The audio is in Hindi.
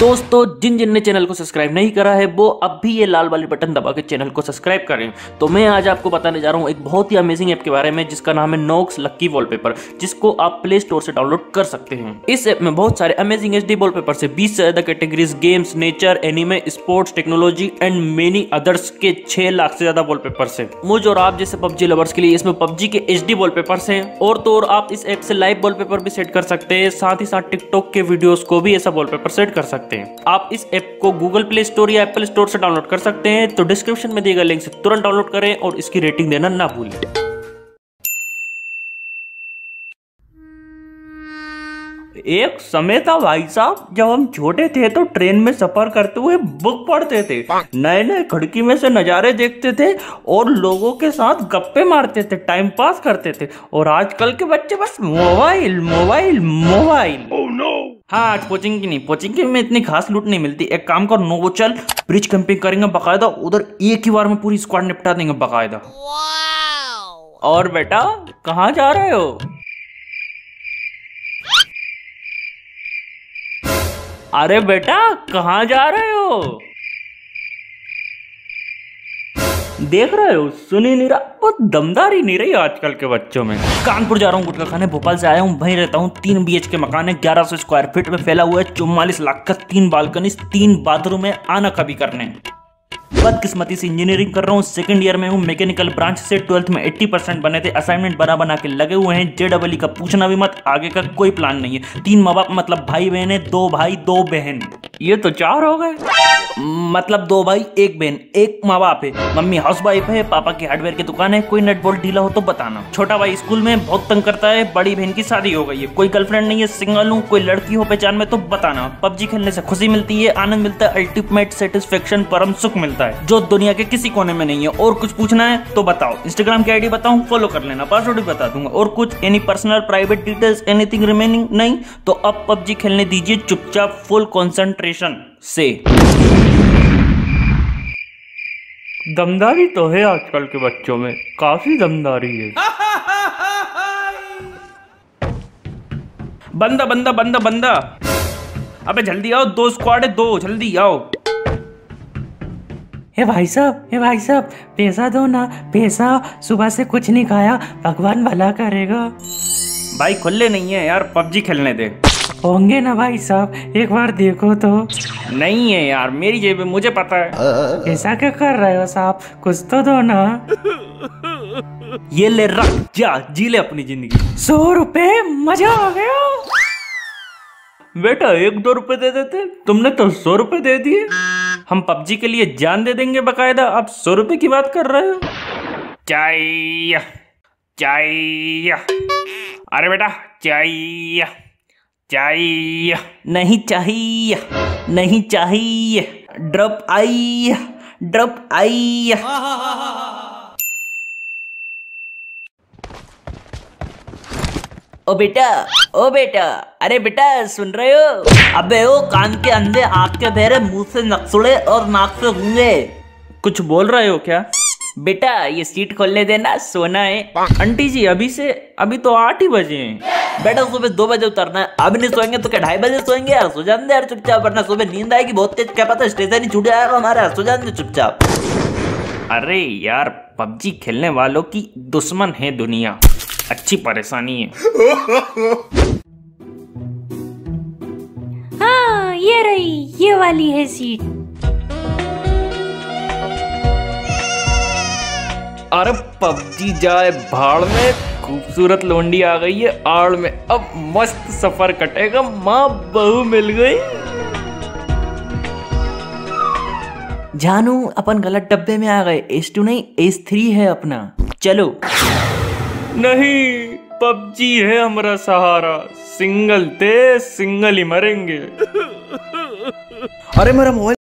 दोस्तों, जिन जिन ने चैनल को सब्सक्राइब नहीं करा है, वो अब भी ये लाल वाली बटन दबा के चैनल को सब्सक्राइब करें। तो मैं आज आपको बताने जा रहा हूँ एक बहुत ही अमेजिंग ऐप के बारे में, जिसका नाम है नोक्स लक्की वॉलपेपर जिसको आप प्ले स्टोर से डाउनलोड कर सकते हैं। इस ऐप में बहुत सारे अमेजिंग एच डी वॉलपेपर से बीस से ज़्यादा categories games nature anime sports technology and many others के छह लाख से ज़्यादा वॉलपेपर है। मुझ और आप जैसे पबजी लवर्स के लिए इसमें पबजी के एच डी वॉलपेपर है, और तो और आप इस ऐप से लाइव वॉलपेपर भी सेट कर सकते हैं, साथ ही साथ टिकटॉक के वीडियोस को भी ऐसा वॉलपेपर सेट कर सकते आप इस ऐप को गूगल प्ले स्टोर या एप्पल स्टोर से डाउनलोड कर सकते हैं। तो डिस्क्रिप्शन में दिए गए लिंक से तुरंत डाउनलोड करें और इसकी रेटिंग देना ना भूलें। एक समय था भाई साहब जब हम छोटे थे तो ट्रेन में सफ़र करते हुए बुक पढ़ते थे। नए नए खिड़की में से नज़ारे देखते थे और लोगों के साथ गप्पे मारते थे टाइम पास करते थे। और आजकल के बच्चे बस mobile mobile mobile oh, no. हाँ आज कोचिंग की नहीं कोचिंग की में इतनी खास लूट नहीं मिलती। एक काम कर नो चल ब्रिज कैंपिंग करेंगे बकायदा उधर एक ही बार में पूरी स्क्वाड निपटा देंगे बकायदा। और बेटा कहाँ जा रहे हो? अरे बेटा, कहाँ जा रहे हो? देख रहे हो, सुनी नीरा बहुत दमदारी नहीं रही आजकल के बच्चों में। कानपुर जा रहा हूँ गुटका खाने, भोपाल से आया हूँ, वहीं रहता हूँ, तीन बी के मकान है, ग्यारह सौ स्क्वायर फीट में फैला हुआ है, चौवालीस लाख का तीन बालकनी तीन बाथरूम है, आना कभी करने। बदकिस्मती से इंजीनियरिंग कर रहा हूँ। सेकंड ईयर में हूँ। मैकेनिकल ब्रांच से ट्वेल्थ में 80 परसेंट बने थे। असाइनमेंट बना बना के लगे हुए हैं। जे डबल का पूछना भी मत। आगे का कोई प्लान नहीं है। तीन माँ बाप मतलब भाई बहन है। दो भाई, दो बहन। ये तो चार हो गए। मतलब दो भाई, एक बहन, एक माँ बाप है। मम्मी हाउस वाइफ है, पापा की हार्डवेयर की दुकान है। कोई नट बोल्ट ढीला हो तो बताना। छोटा भाई स्कूल में बहुत तंग करता है, बड़ी बहन की शादी हो गई है। कोई गर्लफ्रेंड नहीं है सिंगल हूँ, कोई लड़की हो पहचान में तो बताना। पबजी खेलने से खुशी मिलती है, आनंद मिलता है अल्टीमेट सेटिस्फेक्शन परम सुख मिलता है। जो दुनिया के किसी कोने में नहीं है और कुछ पूछना है तो बताओ। इंस्टाग्राम की आईडी बताऊँ फॉलो कर लेना। पासवर्ड भी बता दूँगा। और कुछ any personal private details anything remaining नहीं तो अब पबजी खेलने दीजिए। चुपचाप फुल कॉन्सेंट्रेशन से दमदारी तो है आजकल के बच्चों में। काफ़ी दमदारी है। बंदा बंदा बंदा बंदा। अबे जल्दी आओ दो स्क्वाड है दो जल्दी आओ। हे भाई साहब हे भाई साहब पैसा दो ना पैसा। सुबह से कुछ नहीं खाया भगवान भला करेगा। भाई खुले नहीं है यार पबजी खेलने दे। होंगे ना भाई साहब? एक बार देखो तो। नहीं है यार मेरी जेब में मुझे पता है। ऐसा क्या कर रहे हो साहब? कुछ तो दो ना। ये ले रख जा जी ले अपनी ज़िंदगी। सौ रुपए? मज़ा आ गया। बेटा एक दो रुपए दे देते। तुमने तो सौ रुपए दे दिए। हम पबजी के लिए जान दे देंगे बकायदा। आप सौ रुपए की बात कर रहे हो? चाहिए चाहिए अरे बेटा चाहिए चाहिए। नहीं चाहिए। नहीं चाहिए। ड्रॉप आई। ड्रॉप आई। ओ बेटा ओ बेटा अरे बेटा सुन रहे हो? अबे ओ कान के अंधे आँख के बहरे मुँह से नक्सुड़े और नाक से गूँगे। कुछ बोल रहे हो क्या? बेटा ये सीट खोलने देना सोना है। आंटी जी अभी से अभी तो आठ ही बजे हैं। बेटा सुबह दो बजे उतरना है। अब नहीं सोएँगे तो क्या ढाई बजे सोएँगे? यार सो जान दे यार चुपचाप वरना सुबह नींद आएगी बहुत तेज। क्या पता स्टेशन ही छूट जाएगा हमारा सो जान दे चुपचाप। अरे यार पबजी खेलने वालों की दुश्मन है दुनिया। अच्छी परेशानी है। हाँ ये रही ये वाली है सीट। अरे पबजी जाए भाड़ में खूबसूरत लोंडी आ गई है आड़ में। अब मस्त सफ़र कटेगा माँ बहू मिल गई। जानू अपन गलत डब्बे में आ गए। एस टू नहीं एस थ्री है अपना। चलो। नहीं पबजी है हमारा सहारा। सिंगल ते सिंगल ही मरेंगे। अरे मेरा मोबाइल